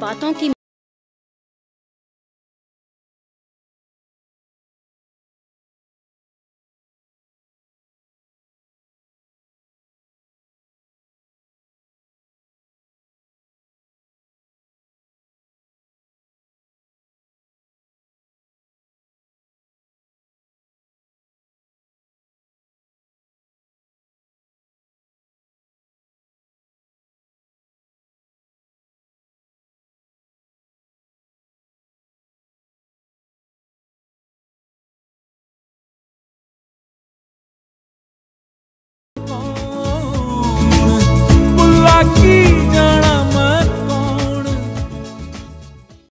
बातों की